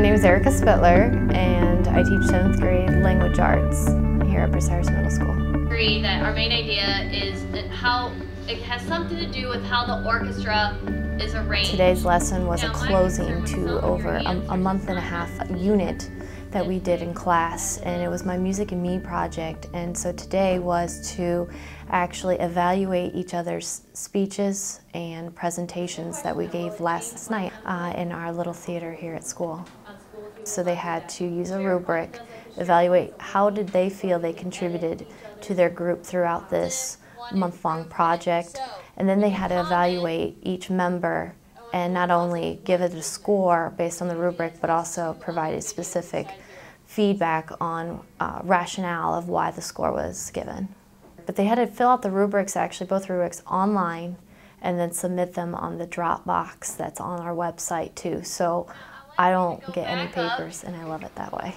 name is Erica Spittler, and I teach 7th grade language arts here at Bucyrus Middle School. Agree that our main idea is that how it has something to do with how the orchestra is arranged. Today's lesson was a closing to over a, a month and a half unit that we did in class and it was my Music and Me project and so today was to actually evaluate each other's speeches and presentations that we gave last night uh, in our little theater here at school. So they had to use a rubric, evaluate how did they feel they contributed to their group throughout this month-long project and then they had to evaluate each member and not only give it a score based on the rubric, but also provided specific feedback on uh, rationale of why the score was given. But they had to fill out the rubrics, actually, both rubrics online, and then submit them on the Dropbox that's on our website too. So I don't get any papers, and I love it that way.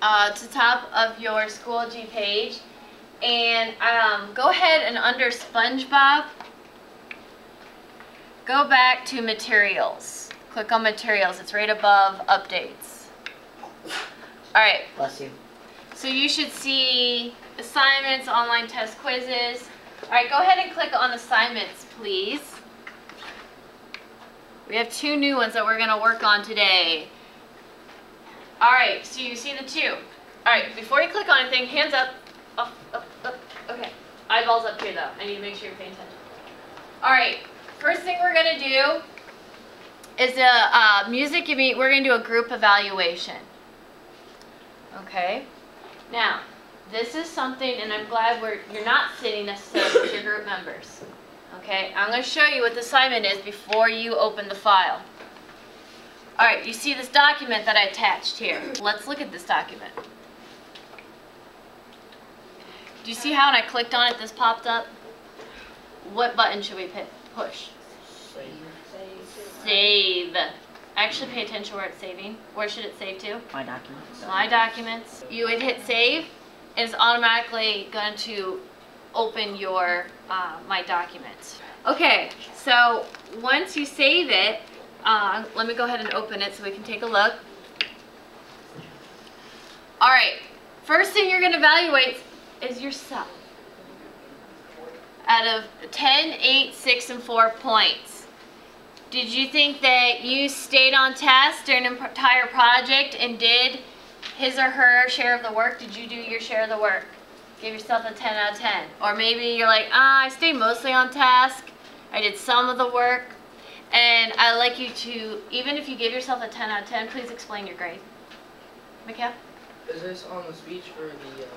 Uh, to top of your Schoology page, and um, go ahead and under SpongeBob, Go back to materials. Click on materials. It's right above updates. All right. Bless you. So you should see assignments, online test quizzes. All right, go ahead and click on assignments, please. We have two new ones that we're going to work on today. All right, so you see the two. All right, before you click on anything, hands up. Up, up, up. Okay. Eyeballs up here, though. I need to make sure you're paying attention. All right, First thing we're going to do is a uh, music, give me we're going to do a group evaluation. Okay? Now, this is something, and I'm glad we're, you're not sitting necessarily with your group members. Okay? I'm going to show you what the assignment is before you open the file. Alright, you see this document that I attached here. Let's look at this document. Do you see how when I clicked on it, this popped up? What button should we push. Save. Save. Actually pay attention where it's saving. Where should it save to? My documents. My documents. You would hit save. And it's automatically going to open your uh, My Documents. Okay, so once you save it, uh, let me go ahead and open it so we can take a look. All right, first thing you're going to evaluate is yourself out of 10, 8, 6, and 4 points. Did you think that you stayed on task during an entire project and did his or her share of the work? Did you do your share of the work? Give yourself a 10 out of 10. Or maybe you're like, ah, I stayed mostly on task. I did some of the work. And I'd like you to, even if you give yourself a 10 out of 10, please explain your grade. Mikhail? Is this on the speech or the uh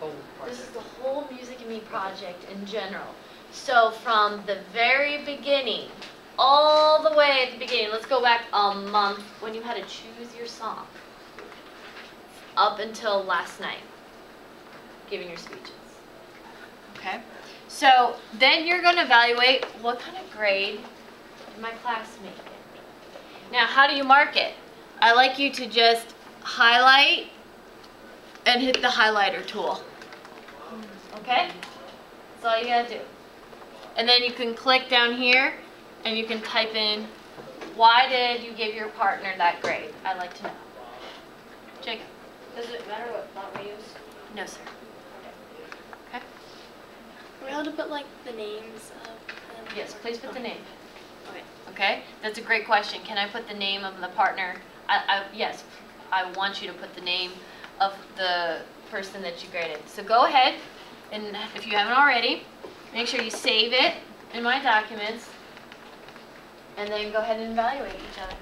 whole This is the whole Music and Me project in general. So from the very beginning, all the way at the beginning, let's go back a month when you had to choose your song, up until last night, giving your speeches. Okay? So then you're going to evaluate what kind of grade did my class make it. Now, how do you mark it? I like you to just highlight and hit the highlighter tool. Okay? That's all you gotta do. And then you can click down here and you can type in why did you give your partner that grade? I'd like to know. Jacob. Does it matter what font we use? No, sir. Okay? Are we able to put like the names of them? Yes, please put the name. Okay. Okay? That's a great question. Can I put the name of the partner? I, I, yes, I want you to put the name of the person that you graded. So go ahead, and if you haven't already, make sure you save it in My Documents, and then go ahead and evaluate each other.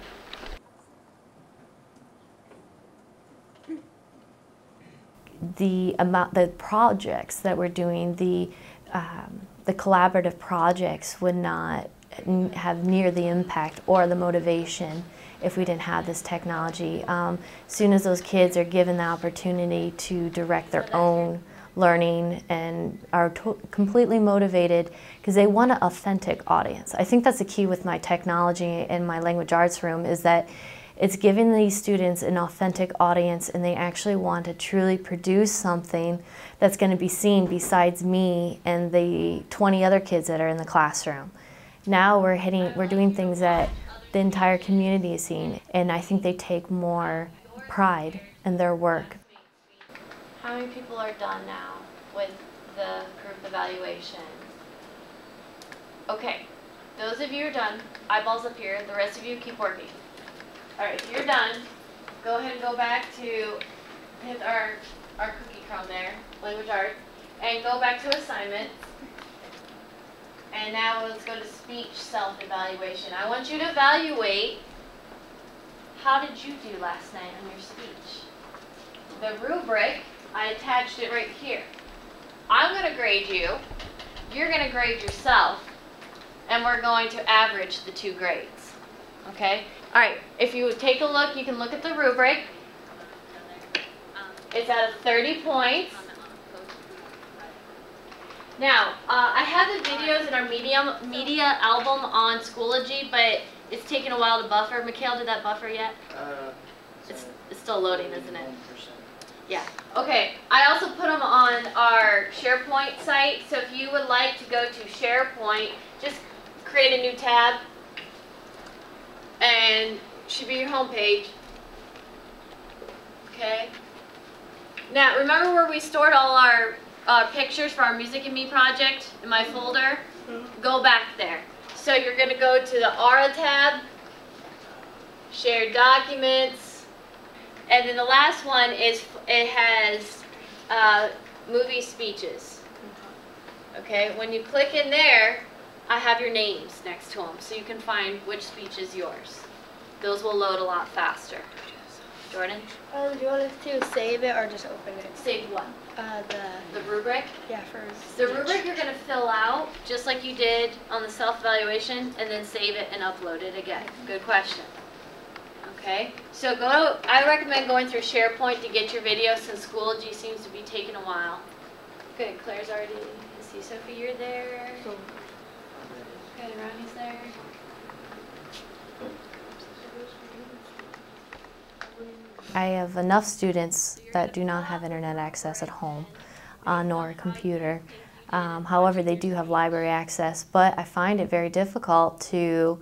The amount, the projects that we're doing, the um, the collaborative projects would not have near the impact or the motivation if we didn't have this technology. Um, as soon as those kids are given the opportunity to direct their own learning and are completely motivated because they want an authentic audience. I think that's the key with my technology in my language arts room is that it's giving these students an authentic audience and they actually want to truly produce something that's going to be seen besides me and the 20 other kids that are in the classroom. Now we're hitting, we're doing things that the entire community is seeing. And I think they take more pride in their work. How many people are done now with the group evaluation? Okay, those of you are done, eyeballs up here, the rest of you keep working. All right, if you're done, go ahead and go back to hit our, our cookie crumb there, language arts, and go back to assignments. And now let's go to speech self-evaluation. I want you to evaluate how did you do last night on your speech? The rubric, I attached it right here. I'm going to grade you. You're going to grade yourself. And we're going to average the two grades. Okay? All right. If you take a look, you can look at the rubric. It's at 30 points. Now, uh, I have the videos in our media, media album on Schoology, but it's taken a while to buffer. Mikhail, did that buffer yet? Uh, It's, it's still loading, isn't it? Yeah. Okay. I also put them on our SharePoint site. So if you would like to go to SharePoint, just create a new tab, and should be your home page. Okay. Now remember where we stored all our uh, pictures for our Music and Me project in my folder? Go back there. So you're going to go to the Aura tab, Shared Documents, and then the last one is it has uh, movie speeches. Okay, when you click in there, I have your names next to them, so you can find which speech is yours. Those will load a lot faster. Jordan, Um, do you want to save it or just open it? save one. Uh, the The rubric. yeah for The rubric you're going to fill out just like you did on the self-evaluation, and then save it and upload it again. Good question. Okay, so go. I recommend going through SharePoint to get your video since Schoology seems to be taking a while. Good, Claire's already. I see, Sophie, you're there. Good, Ronnie's there. I have enough students that do not have internet access at home, uh, nor a computer. Um, however, they do have library access, but I find it very difficult to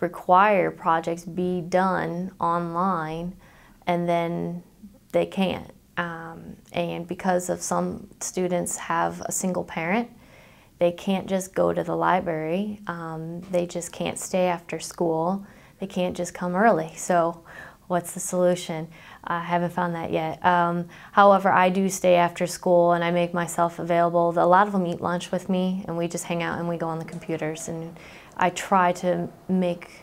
require projects be done online and then they can't. Um, and because of some students have a single parent, they can't just go to the library. Um, they just can't stay after school. They can't just come early. So, what's the solution? I haven't found that yet. Um, however, I do stay after school and I make myself available. A lot of them eat lunch with me and we just hang out and we go on the computers. And I try to make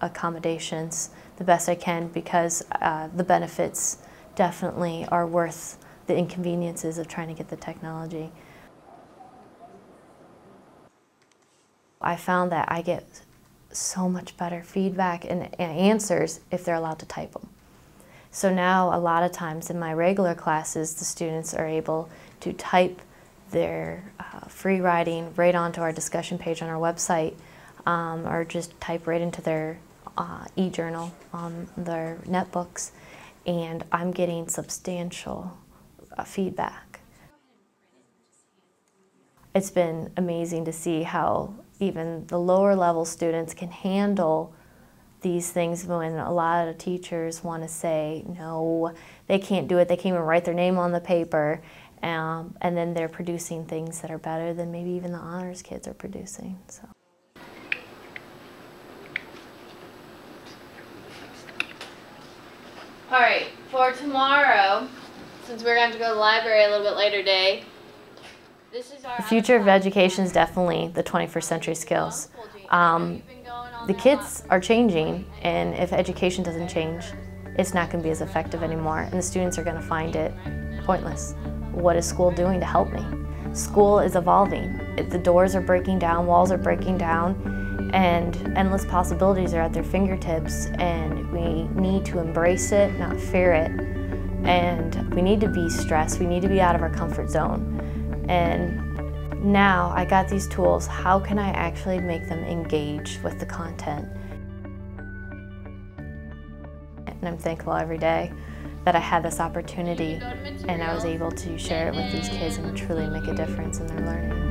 accommodations the best I can because uh, the benefits definitely are worth the inconveniences of trying to get the technology. I found that I get so much better feedback and, answers if they're allowed to type them. So now a lot of times in my regular classes, the students are able to type their uh, free writing right onto our discussion page on our website um, or just type right into their uh, e-journal on their netbooks and I'm getting substantial uh, feedback. It's been amazing to see how even the lower level students can handle these things when a lot of teachers want to say, no, they can't do it, they can't even write their name on the paper, um, and then they're producing things that are better than maybe even the honors kids are producing. So. All right, for tomorrow, since we're going to go to the library a little bit later day, this is our the future of education is definitely the 21st century skills. Um, the kids are changing, and if education doesn't change, it's not going to be as effective anymore, and the students are going to find it pointless. What is school doing to help me? School is evolving. The doors are breaking down, walls are breaking down, and endless possibilities are at their fingertips, and we need to embrace it, not fear it. And we need to be stressed, we need to be out of our comfort zone. And now I got these tools, how can I actually make them engage with the content? And I'm thankful every day that I had this opportunity and I was able to share it with these kids and truly make a difference in their learning.